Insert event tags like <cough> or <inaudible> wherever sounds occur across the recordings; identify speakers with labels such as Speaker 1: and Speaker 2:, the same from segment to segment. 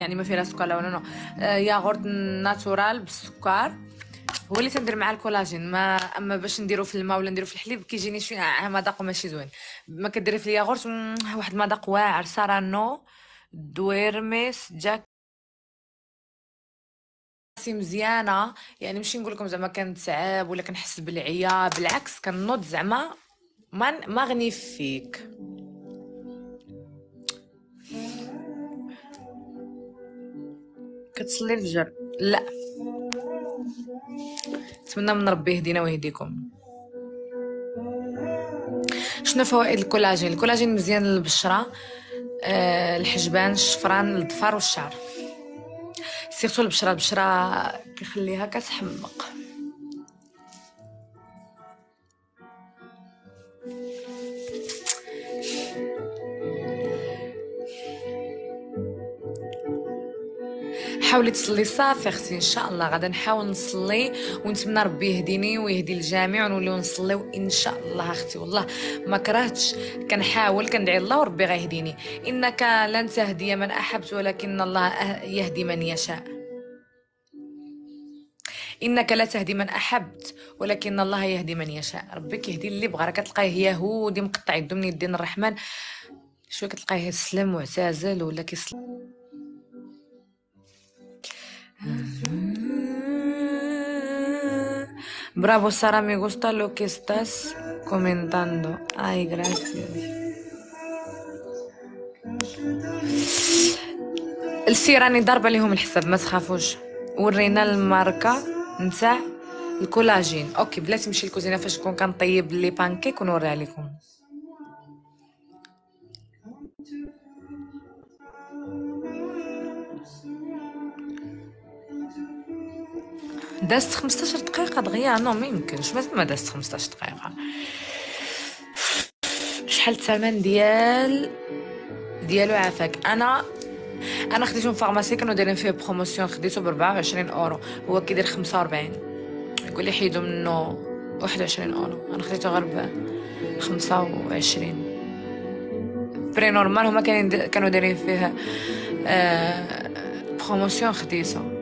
Speaker 1: يعني ما فيه لا سكر لا والو no. آه، yogur natural بالسكر هو اللي تندير مع الكولاجين. ما أما باش نديرو في الماء ولا نديرو في الحليب كيجيني شي آه، مذاقو ماشي زوين. ما كديري في ال yogur واحد المذاق واعر. Sara no duermes جاك راسي مزيانة. يعني ماشي نقول لكم زعما كنتعب ولا كنحس بالعيا بالعكس كنوض زعما ما magnifique. كتصلي الفجر. لا. نتمنى من ربي يهدينا ويهديكم. شنو فوائد الكولاجين؟ الكولاجين مزيان للبشرة آه الحجبان الشفران الظفار والشعر. سيرتو البشرة البشرة كيخليها كتحمق. حاولي تصلي صافي أختي إن شاء الله. غادا نحاول نصلي ونتمنى ربي يهديني ويهدي الجميع ونوليو نصليو إن شاء الله أختي. والله ما كرهتش. كنحاول كندعي الله وربي غيهديني. إنك لن تهدي من أحبت ولكن الله يهدي من يشاء. إنك لا تهدي من أحبت ولكن الله يهدي من يشاء. ربي كيهدي اللي بغى راه كتلقاه يهودي مقطع يدو من يدين الرحمن. شوية كتلقاه يسلم معتزل ولا كيسلم. Bravo, Sara, me gusta lo que estás comentando. Ay, gracias. السي راني ضاربه ليهم الحساب ما تخافوش ورينا الماركه نتاع الكولاجين OK بلاتي نمشي الكوزينه فاش نكون كنطيب les pancakes ونوريها لكم دازت 15 دقيقة دغيا no ما يمكنش. ما دازت 15 دقيقة؟ شحال الثمن ديال ديالو عافاك؟ أنا أنا خديته من pharmacie كانوا دايرين فيه promotion خديته ب 24 أورو. هو كيدير 45 يقول لي حيدوا منه 21 أورو. أنا خديته غير ب 25 prix normal هما كانوا دايرين فيه آه promotion خديته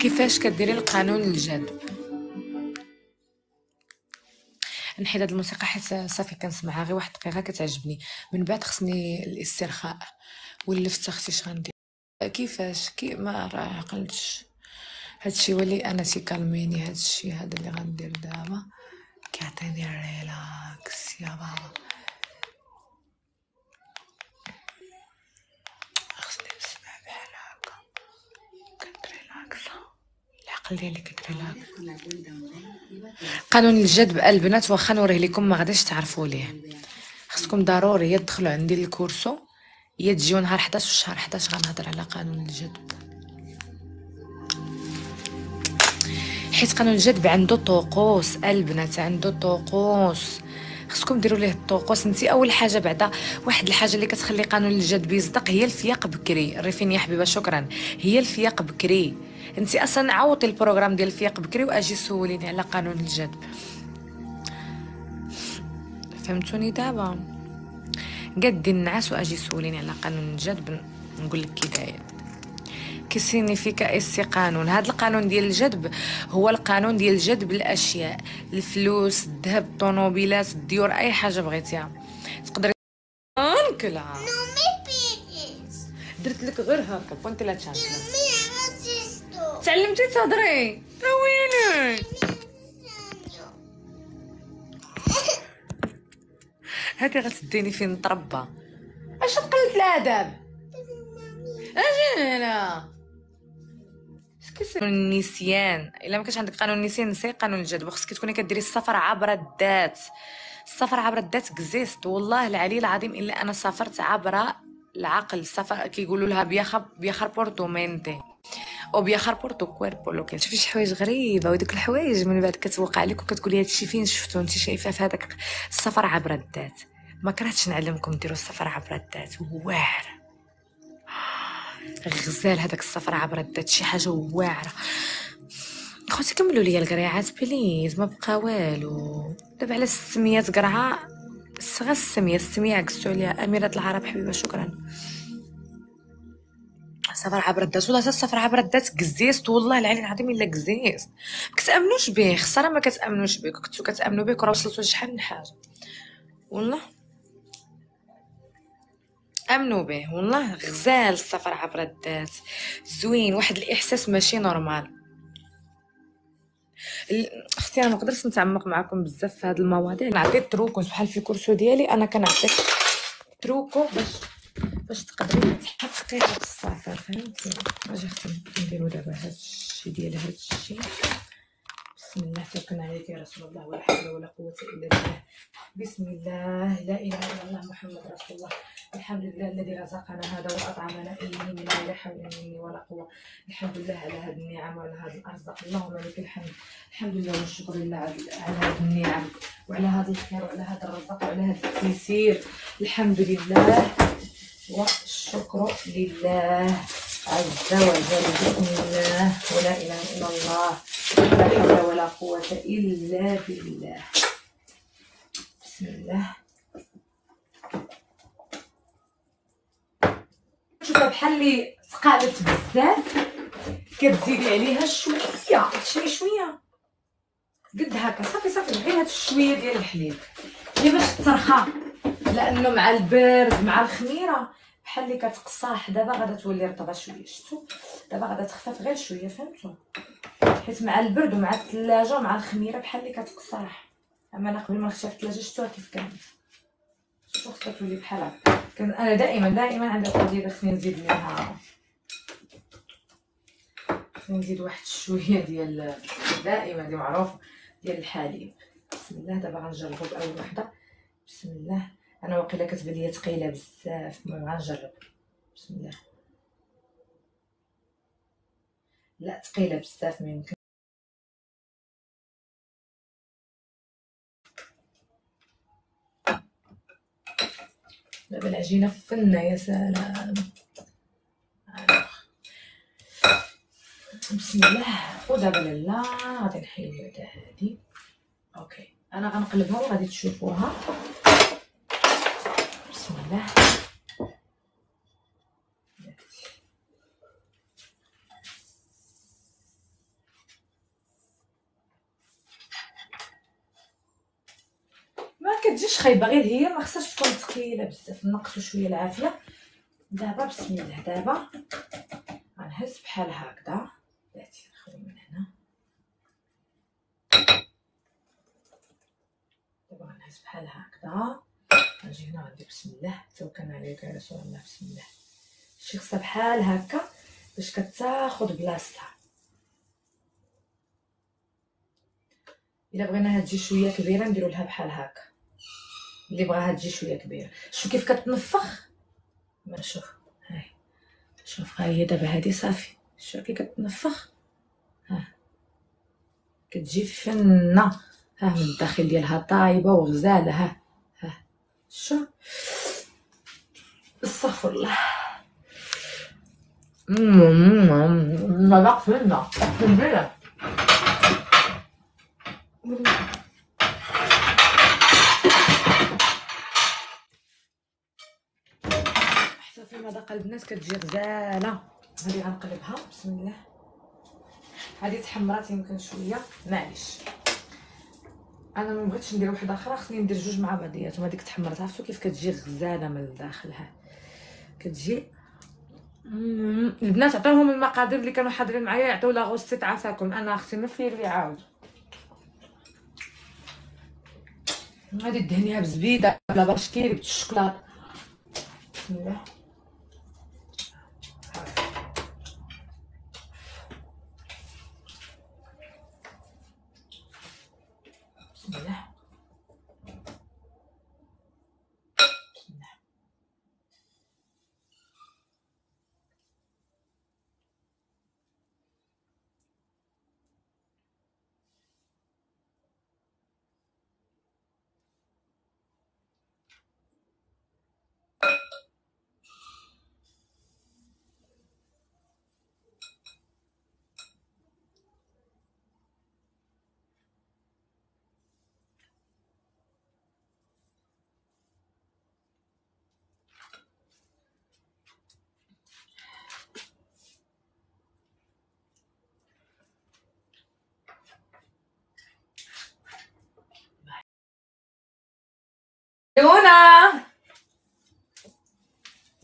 Speaker 1: كيفاش كديري القانون الجذب نحيد هاد الموسيقى حيت صافي كنسمعها غير واحد الدقيقة كتعجبني. من بعد خصني الاسترخاء ولفت أختي اش غندير. كيفاش؟ كي ما راه عقلتش. هادشي هو اللي أنا تيكالميني هادشي هذا اللي غندير دابا. كيعطيني relax يا بابا خصني نسمع بحال هكا كنتريلاكسا العقل ديالي كتريلاكس قانون الجذب البنات واخا نوريه لكم ما غاديش تعرفوا ليه. خصكم ضروري يا تدخلوا عندي ال curso يا تجيو نهار 11 في شهر 11 غنهضر على قانون الجذب. حيت قانون الجذب عنده طقوس البنات عنده طقوس. خصكم ديروا ليه الطقوس. انت أول حاجة بعدا واحد الحاجة اللي كتخلي قانون الجذب يصدق هي الفياق بكري. ريفين يا حبيبة شكرا. هي الفياق بكري. انت أصلا عوضي ال programme ديال الفياق بكري وأجي سوليني على قانون الجذب فهمتوني دابا؟ قدي النعاس وأجي سوليني على قانون الجذب نقول لك كي داير كي سينيفيكا اسي قانون. هذا القانون ديال الجذب هو القانون ديال جذب الأشياء الفلوس الذهب الطوموبيلات الديور أي حاجة بغيتيها. تقدري
Speaker 2: pegues.
Speaker 1: درت لك غير هكا بونتي لا. تعلمتي تهضري ويلي هاكا غتديني فين نتربى. اش تقلت الادب أجي هنا قانون النسيان إلا ما كانش عندك قانون النسيان نسي قانون الجذب وخصك تكوني كديري السفر عبر الذات السفر عبر الذات ك existe والله العلي العظيم إلا أنا سافرت عبر العقل. السفر كيقولوا لها viajar viajar por tu mente. أو viajar por tu cuerpo. لو كان شوفي شي حوايج غريبة وديك الحوايج من بعد كتوقع عليك وكتقولي هادشي فين شفتو انت شايفاه في هذاك السفر عبر الذات ما كرهتش نعلمكم ديروا السفر عبر الذات واعر. غزال هذاك السفر عبر الذات شي حاجة واعرة. خوتي كملوا لي القريعات please ما بقى والو. دابا على 600 قرعة غير 600 600 عكستو عليها. أميرة العرب حبيبة شكرا. السفر عبر الذات والله السفر عبر الذات ك existe والله العلي العظيم إلا ك existe كتأمنوش به خسارة ما كتأمنوش به كنتو كتأمنوا به راه وصلتوا لشحال من حاجة. والله. امنوا به. والله غزال السفر عبر الذات زوين واحد الإحساس ماشي normal. أختي أنا ما قدرتش نتعمق معكم بزاف في هذه المواضيع. نعطي truco بحال في ال curso ديالي أنا كنعطيك truco باش باش تقدري تحققي هاد السفر. فهمتي؟ أجي أختي نديرو دابا هاد الشي ديال هاد الشي؟ بسم الله توكلنا عليك يا رسول الله ولا حول ولا قوة إلا بالله. بسم الله لا إله إلا الله محمد رسول الله. الحمد لله الذي رزقنا هذا وأطعمنا إني من لا حول ولا قوة. الحمد لله على هذه النعم وعلى هذه الأرزاق. اللهم لك الحمد. الحمد لله والشكر لله على هذه النعم وعلى هذا الخير وعلى هذا الرزق وعلى هذا التيسير. الحمد لله والشكر لله عز وجل بسم الله. ولا إله إلا الله. لا حول ولا قوة إلا بالله. بسم الله. شوفها بحال اللي تقالت بزاف كتزيدي عليها شوية شوية شوية. قد هكا صافي صافي غير هاد شوية ديال الحليب. هي باش ترخى لأنه مع البرد مع الخميرة بحال اللي كتقصاح دابا غادا تولي رطبة شوية شفتوا دابا غادا تخفف غير شوية فهمتوا حيت مع البرد ومع الثلاجة ومع الخميرة بحال اللي كتقصاح. أما أنا قبل ما نخشى الثلاجة شفتوها كيف كانت؟ شفتوا خصها تولي بحال هكا أنا دائما دائما عندي القضية خصني نزيد منها. خصني نزيد واحد شوية ديال دائما دي معروف ديال الحليب. بسم الله دابا غنجربو بأول وحدة. بسم الله. أنا واقيلا كتبان ليا ثقيله بزاف. المهم غنجرب. بسم الله. لا ثقيله بزاف ما دابا العجينة فنة يا سلام. بسم الله. ودابا لالا غادي نحيد بعدا هادي. أوكي. أنا غنقلبها وغادي تشوفوها. بسم الله. ما كتجيش خايبه غير هي ما خصهاش تكون ثقيله بزاف نقصوا شوية العافية. دابا بسم الله دابا غنهز بحال هكذا. بلاتي نخلي من هنا. دابا غنهز بحال هكذا. غنجي هنا غندير بسم الله. توكلنا عليك يا رسول الله بسم الله. شي خصها بحال هكا باش كتاخد بلاصتها. إلا بغيناها تجي شوية كبيرة نديرو لها بحال هكا. اللي بغاها تجي شوية كبيره شوف كيف كتنفخ. ما شوف. هاي. شوف ها هي دابا هادي صافي. شوف كي كتنفخ. ها. كتجي فنة. ها من الداخل ديالها طايبة وغزالة. ها. ها. شوف. استغفر الله. مذاق فنه كبيره حتى في مذاق البنات كتجي غزالة. هذه غنقلبها. بسم الله. هذه تحمرات يمكن شوية. معليش. أنا ما بغيتش ندير واحدة أخرى. خصني ندير جوج مع بعضياتهم. هذيك تحمرات عرفتوا كيف كتجي غزالة من الداخل ها كتجي. البنات عطاوهم المقادير اللي كانوا حاضرين معايا. يعطيو لاغوستيت عافاكم أنا أختي ما في اللي عاود. غادي دهنيها بزبيدة. بلا باشكيري بالشوكولاط بسم الله.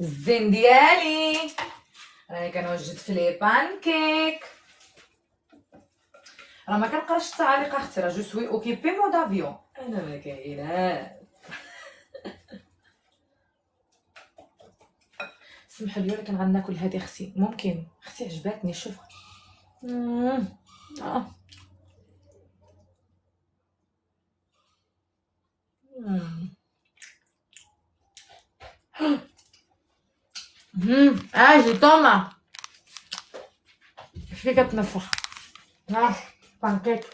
Speaker 1: الزين ديالي راني كنوجد في les pancakes. راه ما كنقراش التعاليق أختي راه je suis occupée mode avion. أنا ما <laughs> سمحوا لي ولكن غناكل هذه أختي. ممكن؟ أختي عجباتني شوف. آه. مم. توما إيش فيك تنفخ ها بانكيك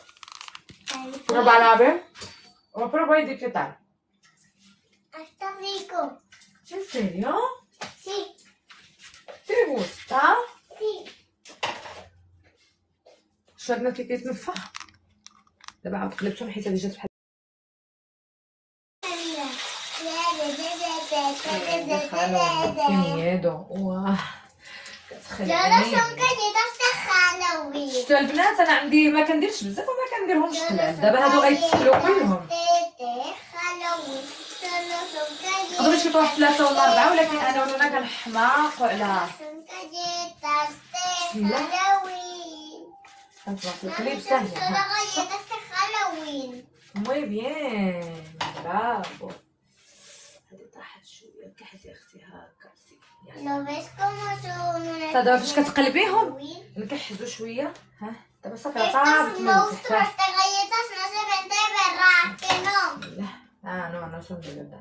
Speaker 1: prueba la ver o prueba y di qué tal
Speaker 2: Está rico.
Speaker 1: ¿en serio?
Speaker 2: Sí,
Speaker 1: ¿te gusta? شو هاد كي كيتنفخ دابا عاود قلبتهم حيت هادي جات بحال ¡Qué miedo!
Speaker 2: Galletas de Halloween.
Speaker 1: شتو البنات أنا عندي ما كنديرش بزاف وما كنديرهمش قلال دابا هادو غيتسكلوا كلهم
Speaker 2: Halloween.
Speaker 1: نقدروا شي واحد ثلاثة ولا أربعة ولكن أنا ولا كنحماق على
Speaker 2: Son galletas de
Speaker 1: Mira.
Speaker 2: Halloween.
Speaker 1: كنتبارك
Speaker 2: Mami,
Speaker 1: القليب
Speaker 2: son una
Speaker 1: طيب دابا فاش كتقلبيهم
Speaker 2: Halloween?
Speaker 1: نكحزو شوية ها دابا صافي راه
Speaker 2: Estos
Speaker 1: طابت من
Speaker 2: monstruos
Speaker 1: التحت
Speaker 2: de galletas no se ven de verdad, que no.
Speaker 1: لا اه نو نو سون دو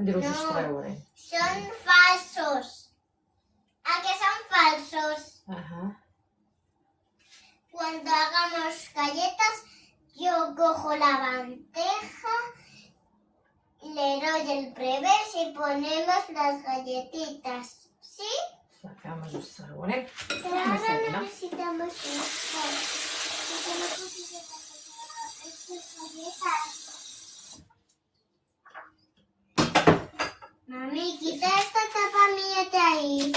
Speaker 1: نديرو جوج
Speaker 2: No.
Speaker 1: صغيورين
Speaker 2: Son falsos. ¿A que son falsos?
Speaker 1: اها
Speaker 2: Cuando hagamos galletas, yo cojo la bandeja, tablero y el revés y ponemos las galletitas. ¿Sí?
Speaker 1: Sacamos los sabores.
Speaker 2: Pero ahora necesitamos un sal. Mami, quita esta tapa mía de ahí.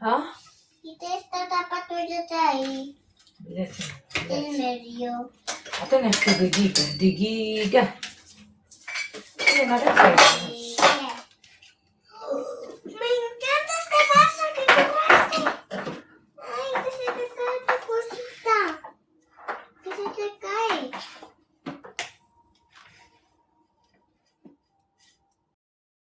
Speaker 1: ¿Ah?
Speaker 2: Quita esta tapa tuya de ahí. Del medio.
Speaker 1: Hasta en este diguita, diguita. で慣ちゃいます